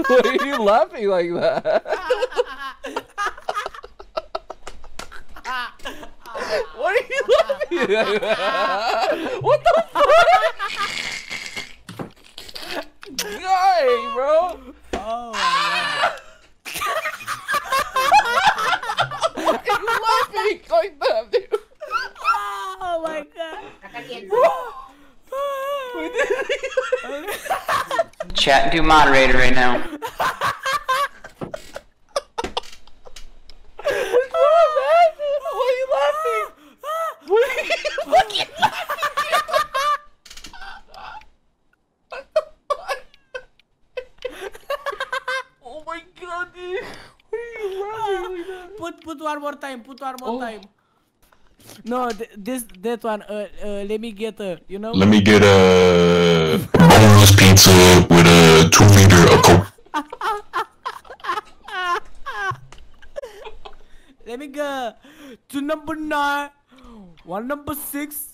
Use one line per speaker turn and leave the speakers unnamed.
Why are you laughing like that? What are you laughing like that? What the fuck? Guy, bro.
Oh my
Why are you laughing like that, dude?
Oh my god.
Chat, do moderator right now.
What's wrong, man? Why are you laughing? What are you fucking What the fuck? Oh my god, dude. Why are you laughing like that?
Put put one more time. Put one more
Oh.
time. No, th this that one. Uh, uh, let me get uh, you know.
Let me get a boneless pizza with a two of coke.
Let me go to number nine. One number six.